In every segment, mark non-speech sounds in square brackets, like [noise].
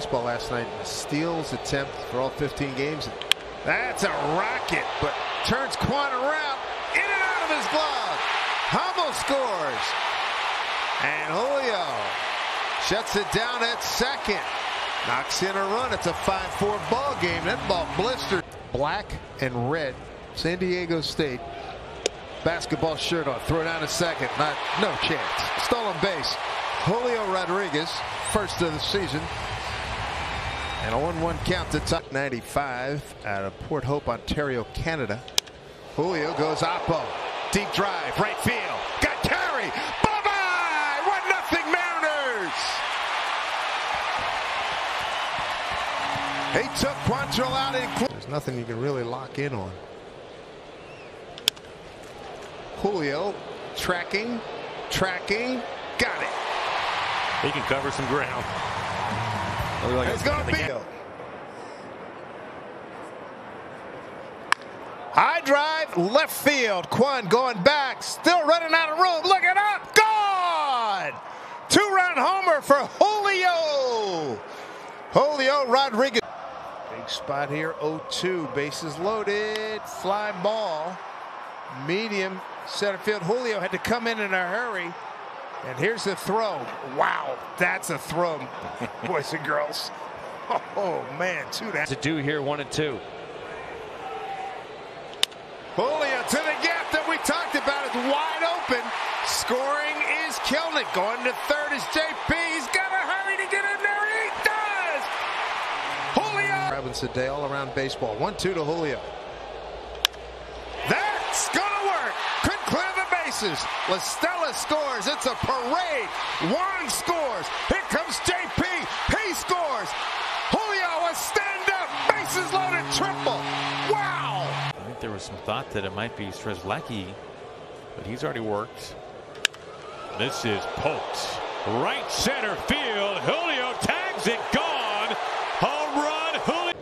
Baseball last night. Steals attempt for all 15 games. That's a rocket, but turns Kwan around. In and out of his glove. Hummel scores. And Julio shuts it down at second. Knocks in a run. It's a 5-4 ball game. That ball blistered. Black and red. San Diego State. Basketball shirt on. Throw down a second. Not no chance. Stolen base. Julio Rodriguez, first of the season. And a 1-1 count to top 95 out of Port Hope, Ontario, Canada. Julio goes Oppo. Deep drive, right field. Got carry. Bye-bye! 1-0 Mariners! He took Quantrill out in There's nothing you can really lock in on. Julio tracking, tracking, got it. He can cover some ground. Like it's going to be. High drive, left field. Kwan going back, still running out of room. Looking up, gone. Two-run homer for Julio. Julio Rodriguez. Big spot here, 0-2. Bases loaded. Fly ball. Medium center field. Julio had to come in in a hurry. And here's the throw. Wow, that's a throw, [laughs] boys and girls. Oh, man, two that to do here, one and two. Julio to the gap that we talked about is wide open. Scoring is killing it. Going to third is JP. He's got to hurry to get in there. He does. Julio. Robinson Day all around baseball. One two to Julio. Stella scores. It's a parade. Juan scores. Here comes JP. He scores. Julio a stand up. Bases loaded triple. Wow. I think there was some thought that it might be Strzelecki, but he's already worked. This is poked. Right center field. Julio tags it. Gone. Home run. Julio.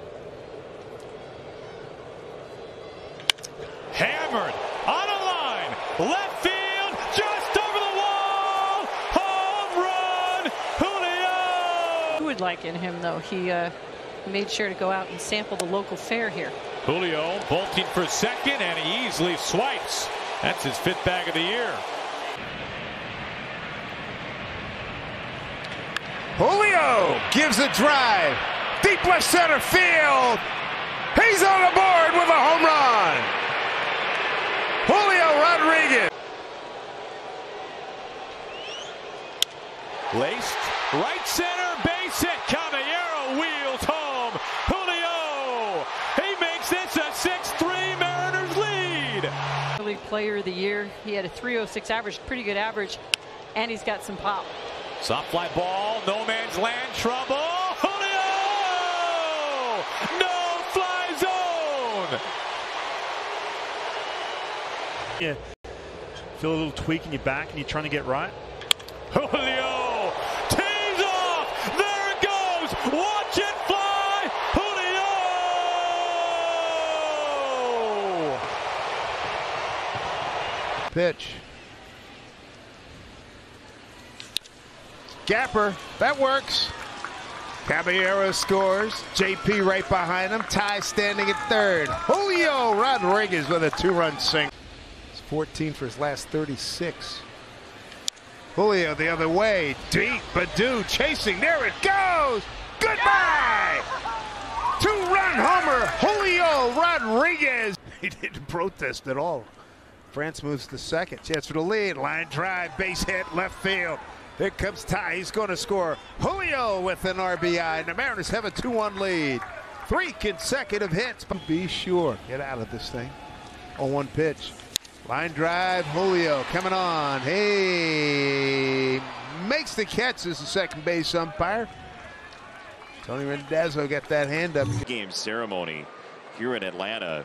Hammered. On a line. Left field. Just over the wall. Home run. Julio. I would like in him, though. He uh, made sure to go out and sample the local fare here. Julio bolting for second, and he easily swipes. That's his fifth bag of the year. Julio gives a drive. Deep left center field. He's on the board with a home run. Julio Rodriguez. Laced, right center, Player of the Year. He had a 306 average, pretty good average, and he's got some pop. Soft fly ball, no man's land trouble. Julio! No fly zone. Yeah. Feel a little tweak in your back and you're trying to get right. Julio tees off. There it goes. Watch it fly. Julio. Pitch. Gapper. That works. Caballero scores. JP right behind him. Ty standing at third. Julio Rodriguez with a two-run single. It's 14 for his last 36. Julio the other way. Deep. Badu chasing. There it goes. Goodbye. Two-run homer. Julio Rodriguez. [laughs] He didn't protest at all. France moves to second. Chance for the lead. Line drive. Base hit. Left field. Here comes Ty. He's going to score. Julio with an RBI. And the Mariners have a 2-1 lead. Three consecutive hits. Be sure. Get out of this thing. On one pitch. Line drive. Julio coming on. Hey. Makes the catch as the second base umpire. Tony Randazzo got that hand up. Game ceremony here in Atlanta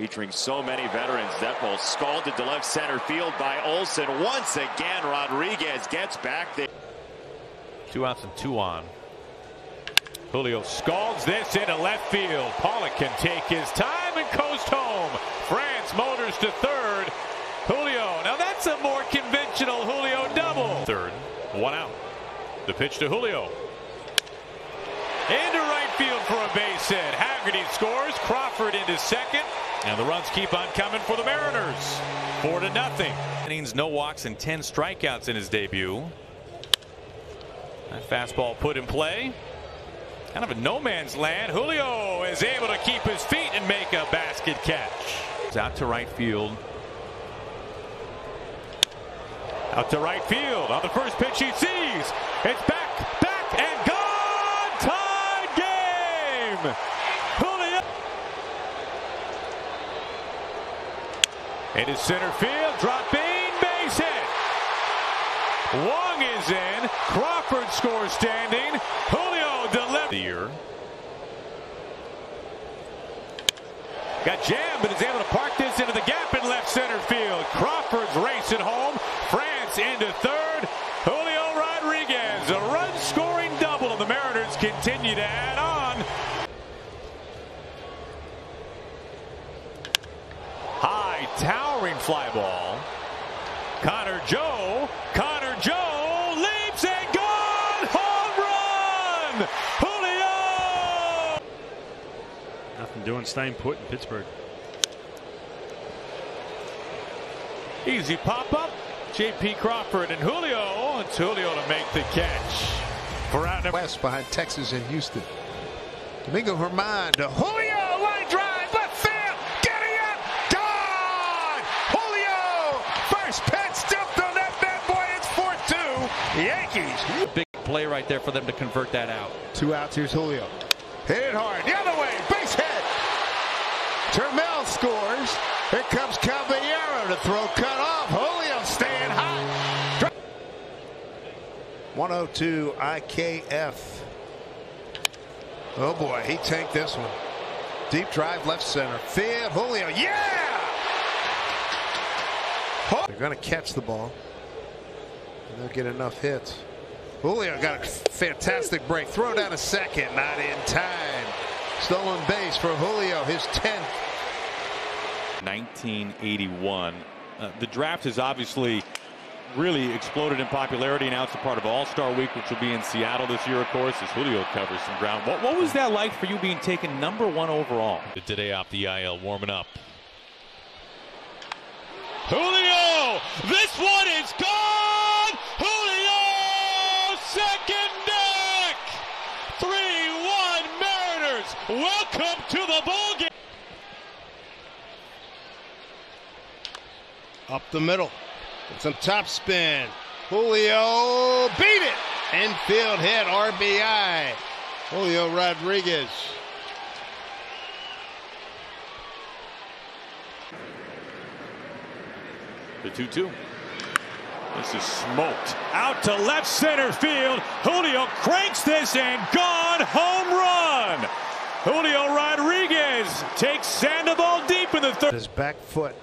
featuring so many veterans. That ball scalded to left center field by Olson. Once again, Rodriguez gets back there. Two outs and two on. Julio scalds this into left field. Pollock can take his time and coast home. France motors to third. Julio. Now that's a more conventional Julio double. Third. One out. The pitch to Julio. into right field for a base hit. Haggerty scores. Crawford into second. And the runs keep on coming for the Mariners. Four to nothing. Innings, no walks, and 10 strikeouts in his debut. That fastball put in play. Kind of a no man's land. Julio is able to keep his feet and make a basket catch. Out to right field. Out to right field on the first pitch he sees. It's back, back, and gone. Tied game. Julio. Into center field, dropping, base hit. Wong is in. Crawford scores standing. Julio delivers. Got jammed, but is able to park this into the gap in left center field. Crawford's racing home. France into third. Julio Rodriguez, a run scoring double, and the Mariners continue to add on. High, towering fly ball. Connor Joe. Connor Joe leaps and gone. Home run. Julio. Nothing doing, staying put in Pittsburgh. Easy pop up. J.P. Crawford and Julio. It's Julio to make the catch. For out number West behind Texas and Houston. Domingo Germán to Julio. Line drive. Left field. Getting it. Gone. Julio. First pitch. Jumped on that bad boy. It's 4-2. Yankees. Big play right there for them to convert that out. Two outs. Here's Julio. Hit it hard. The other way. Base hit. Trammell scores. Here comes Caballero to throw cut off. Julio staying hot. 102 IKF. Oh boy, he tanked this one. Deep drive left center. Field. Julio. Yeah! They're going to catch the ball. And they'll get enough hits. Julio got a fantastic break. Throw down a second. Not in time. Stolen base for Julio. His 10th. 1981. Uh, the draft has obviously really exploded in popularity. Now it's a part of All-Star Week, which will be in Seattle this year, of course, as Julio covers some ground. What, what was that like for you being taken number one overall? Today off the IL, warming up. Julio! This one is gone! Julio! Second deck! 3-1 Mariners! Welcome to the ball game! Up the middle. With some top spin. Julio beat it. Infield hit. RBI. Julio Rodriguez. The 2 2. This is smoked. Out to left center field. Julio cranks this and gone. Home run. Julio Rodriguez takes Sandoval deep in the third. His back foot.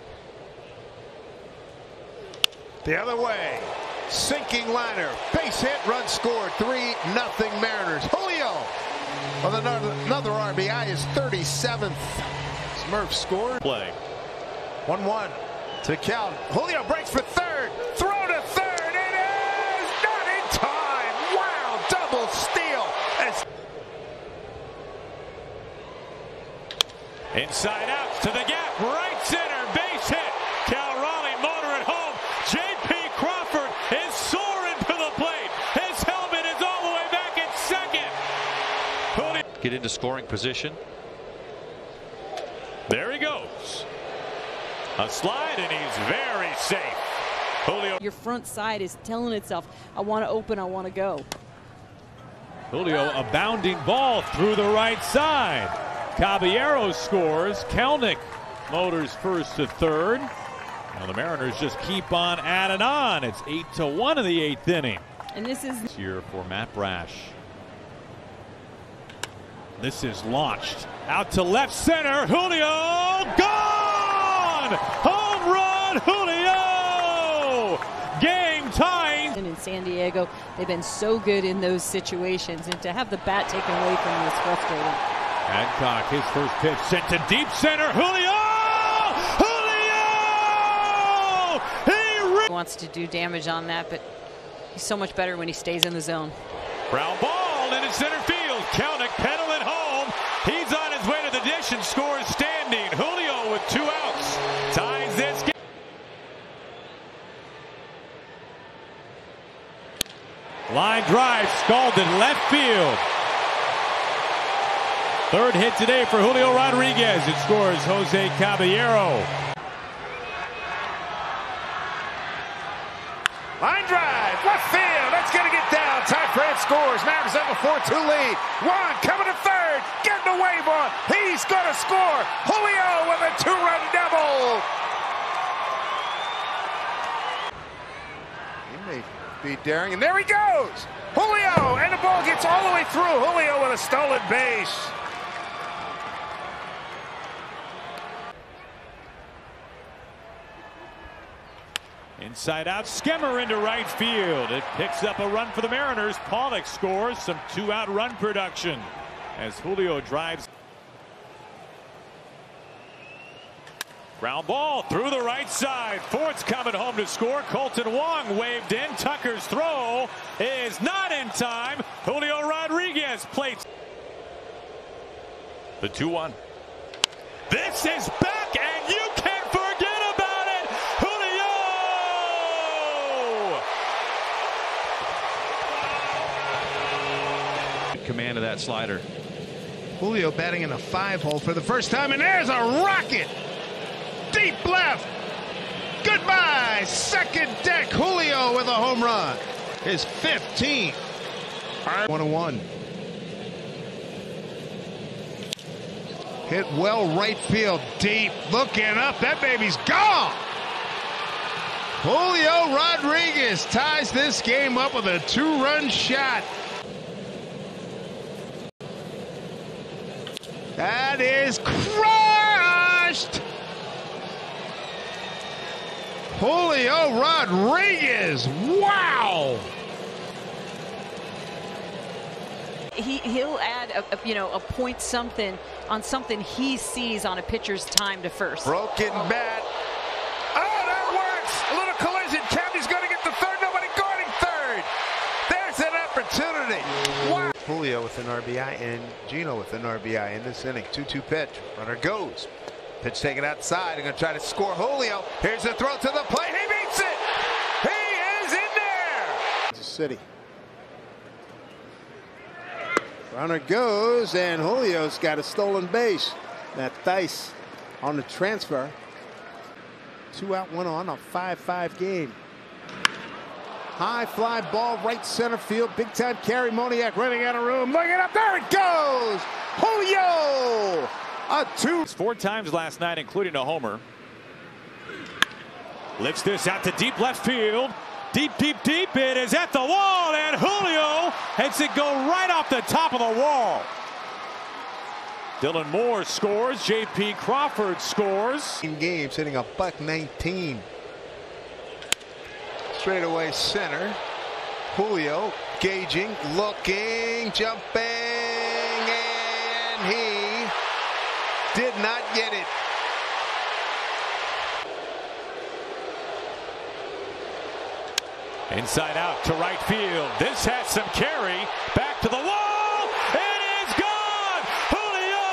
The other way. Sinking liner. Base hit. Run scored. 3 nothing Mariners. Julio. With another, another RBI. His 37th. Smurf scored. Play. 1 1 to count. Julio breaks for third. Throw to third. It is not in time. Wow. Double steal. As Inside out to the gap. Right Get into scoring position. There he goes. A slide, and he's very safe. Julio. Your front side is telling itself, I want to open, I want to go. Julio, a bounding ball through the right side. Caballero scores. Kelenic motors first to third. Now the Mariners just keep on adding on. It's 8 to 1 in the eighth inning. And this is Here for Matt Brash. This is launched out to left center. Julio gone! Home run, Julio! Game tying. in San Diego. They've been so good in those situations. And to have the bat taken away from you is frustrating. Hancock, his first pitch sent to deep center. Julio! Julio! He wants to do damage on that, but he's so much better when he stays in the zone. Ground ball into center field. Kelenic it home. He's on his way to the dish and scores standing. Julio with two outs ties this game. Line drive, scalded left field. Third hit today for Julio Rodriguez. It scores Jose Caballero. Scores. Mariners have a 4-2 lead. Juan coming to third, getting a wave on. He's going to score. Julio with a two-run double. He may be daring, and there he goes. Julio, and the ball gets all the way through. Julio with a stolen base. Inside out, Skimmer into right field. It picks up a run for the Mariners. Pollock scores some two out run production as Julio drives. Ground ball through the right side. Ford's coming home to score. Kolten Wong waved in. Tucker's throw is not in time. Julio Rodriguez plates. The 2 1. This is back, and you can't forget about it. Julio! Command of that slider. Julio batting in a five hole for the first time, and there's a rocket. Deep left. Goodbye. Second deck. Julio with a home run. His 15th. One and one. Hit well right field deep. Looking up. That baby's gone. Julio Rodriguez ties this game up with a two run shot. That is crushed. Julio Rodriguez. Wow. He he'll add a, a, you know a point something on something he sees on a pitcher's time to first. Broken bat. Oh, that works. A little collision. Cappy's going to get the third. Nobody guarding third. There's an opportunity. Wow. Julio with an RBI and Gino with an RBI in this inning. 2-2 pitch. Runner goes. Pitch taken outside. Going to try to score Julio. Here's the throw to the plate. He beats it. He is in there. City. Runner goes, and Julio's got a stolen base. That Dice on the transfer. Two out, one on, a 5-5 game. High fly ball, right center field. Big time carry. Moniak running out of room. Looking up. There it goes. Julio. A two. Four times last night, including a homer. Lifts this out to deep left field. Deep, deep, deep. It is at the wall, and Julio hits it go right off the top of the wall. Dylan Moore scores. J.P. Crawford scores. In games, hitting a buck 19. Straight away center. Julio gauging, looking, jumping, and he did not get it. Inside out to right field. This has some carry. Back to the wall. It is gone. Julio.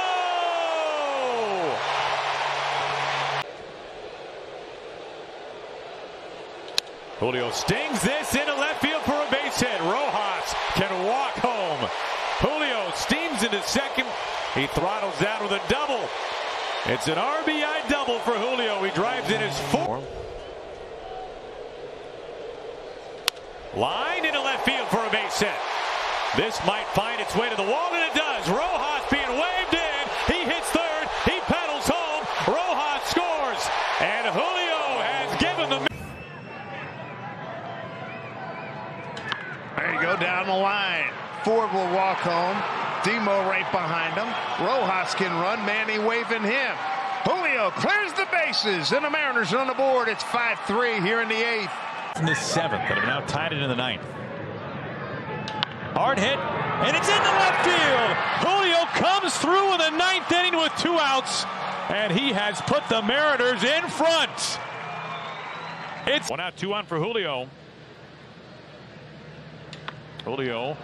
Julio stings this into left field for a base hit. Rojas can walk home. Julio steams into second. He throttles down with a double. It's an RBI double for Julio. He drives in his fourth. Line into left field for a base hit. This might find its way to the wall, and it does. Rojas being waved in. He hits third. He pedals home. Rojas scores. And Julio has given the. There you go down the line. Ford will walk home. Demo right behind him. Rojas can run. Manny waving him. Julio clears the bases, and the Mariners are on the board. It's 5-3 here in the eighth. In the seventh, but have now tied it in the ninth. Hard hit, and it's into left field. Julio comes through in the ninth inning with two outs, and he has put the Mariners in front. It's one out, two on for Julio. Julio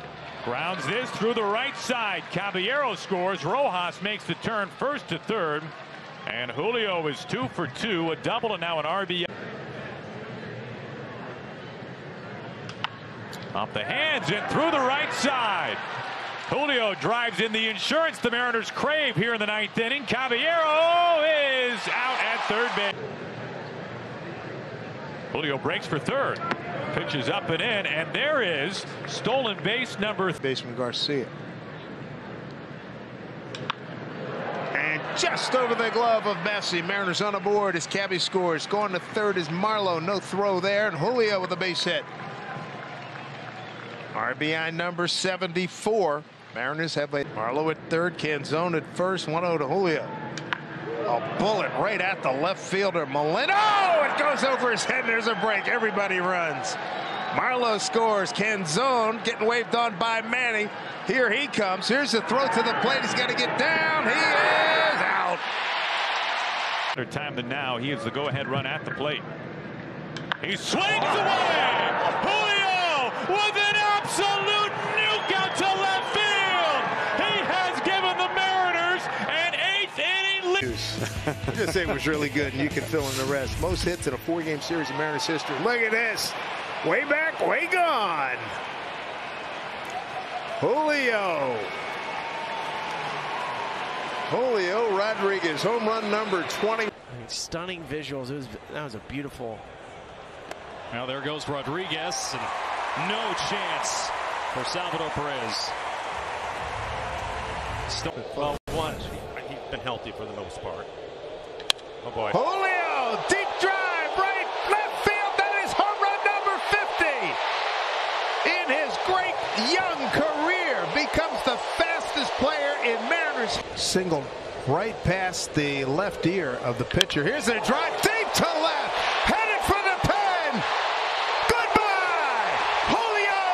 grounds this through the right side. Caballero scores. Rojas makes the turn first to third. And Julio is two for two, a double and now an RBI. Off the hands and through the right side. Julio drives in the insurance the Mariners crave here in the ninth inning. Caballero is out at third base. Julio breaks for third. Pitches up and in, and there is stolen base number. Baseman Garcia. And just over the glove of Messi. Mariners on the board as Cabby scores. Going to third is Marlowe. No throw there. And Julio with a base hit. RBI number 74. Mariners have a Marlowe at third. Canzone at first. 1-0 to Julio. A bullet right at the left fielder. Molina. Oh, it goes over his head. There's a break. Everybody runs. Marlowe scores. Canzone getting waved on by Manny. Here he comes. Here's the throw to the plate. He's got to get down. He is out. Better time than now. He is the go-ahead run at the plate. He swings away. Julio with an absolute nuke out to left field. He has given the Mariners an eighth inning lead. Just say it was really good, and you can fill in the rest. Most hits in a four-game series in Mariners history. Look at this. Way back, way gone. Julio. Julio Rodriguez, home run number 20. I mean, stunning visuals. It was that was a beautiful. Now there goes Rodriguez, and no chance for Salvador Perez. Still, well, one, he's been healthy for the most part. Oh boy. Julio, deep drive, right, left field. That is home run number 50. In his great young career, becomes the fastest player in Mariners. Single right past the left ear of the pitcher. Here's a drive deep to left. Headed for the pen. Goodbye, Julio.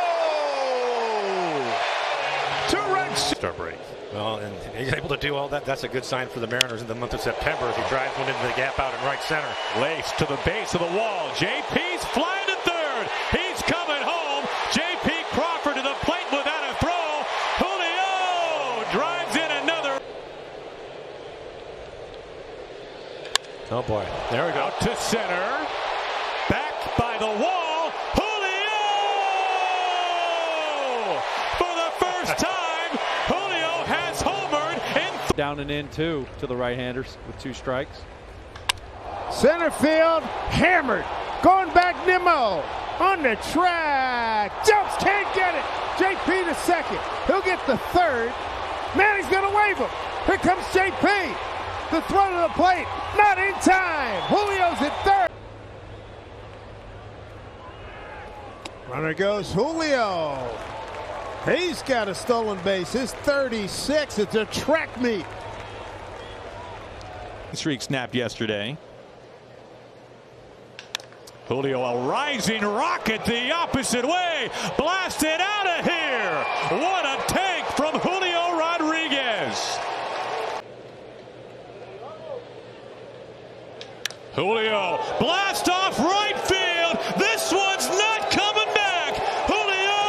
Two runs. Star break. Well, and he's able to do all that. That's a good sign for the Mariners in the month of September as he drives one into the gap out in right center. Lace to the base of the wall. JP's flying to third. He's coming home. JP Crawford to the plate without a throw. Julio drives in another. Oh boy. There we go. Out to center. Back by the wall. Julio! For the first time, Julio has homered in Down and in two to the right-handers with two strikes. Center field, hammered. Going back, Nimmo on the track. Jumps, can't get it. JP to second. He'll get the third. Manny's going to wave him. Here comes JP. The throw to the plate, not in time. Julio's at third. Runner goes Julio. He's got a stolen base. His 36. It's a track meet. Streak snapped yesterday. Julio, a rising rocket the opposite way. Blasted out of here. What a take from Julio Rodriguez. Julio, blast off right field. This one's not coming back. Julio!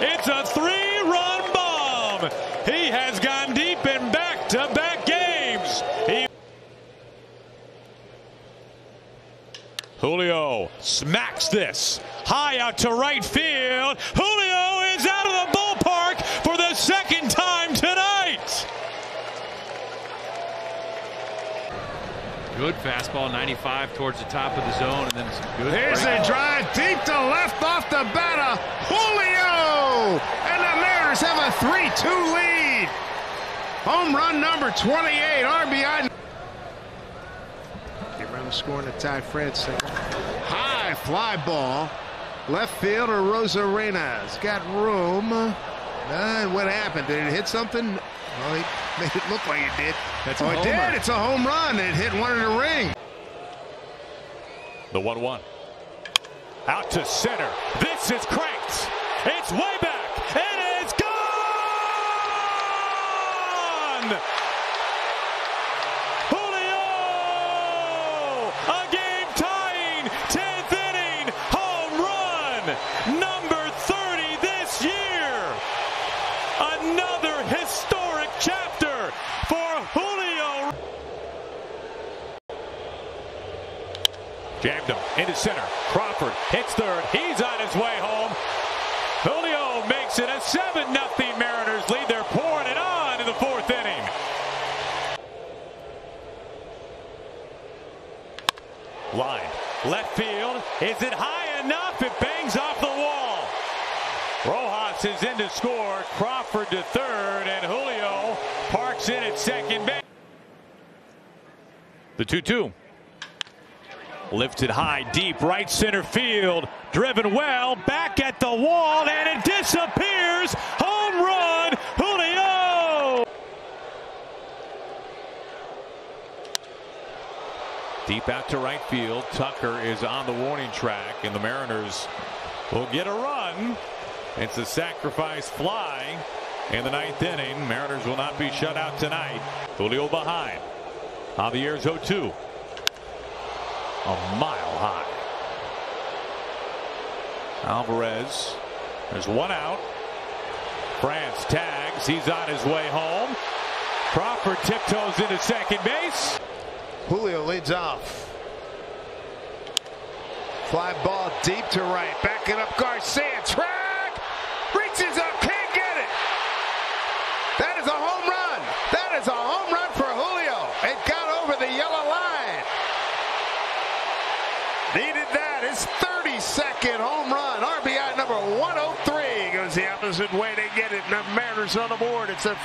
It's a three run bomb. He has gone deep in back to back games. He Julio smacks this high out to right field. Julio is out of the ballpark for the second time tonight. Good fastball, 95 towards the top of the zone, and then some good. Here's break. a drive deep to left off the batter, Julio. And the Mariners have a 3-2 lead. Home run number 28, RBI. Around scoring a tie, Fred. High fly ball. Left fielder Arozarena's got room. Uh, what happened? Did it hit something? Well, he [laughs] made it look like it did. That's oh, a it homer. did. It's a home run. It hit one in the ring. The 1 1. Out to center. This is cranked. It's way back. It is gone. Julio! A game tying 10th inning home run. Number 30 this year. Another historic chapter for Julio. Jammed him into center. Crawford hits third. He's on his way home. Julio makes it a 7 0 Mariners lead. They're pouring it on in the fourth inning. Line. Left field. Is it high enough? It bangs off the wall. Rojas is in to score. Crawford to third. And Julio parks in at second base. The 2 2. Lifted high, deep, right center field. Driven well, back at the wall, and it disappears. Home run, Julio! Deep out to right field. Tucker is on the warning track, and the Mariners will get a run. It's a sacrifice fly in the ninth inning. Mariners will not be shut out tonight. Julio behind. Javier's 0 2 a mile high. Alvarez, there's one out. France tags, he's on his way home. Crawford tiptoes into second base. Julio leads off. Fly ball deep to right. Backing up Garcia. Track! Reaches up, can't get it. That is a home run. That is a home run for Julio. It got over the yellow line. Needed that. His 32nd home run. RBI number 103 goes the opposite way to get it. The Mariners on the board. It's a